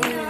Yeah.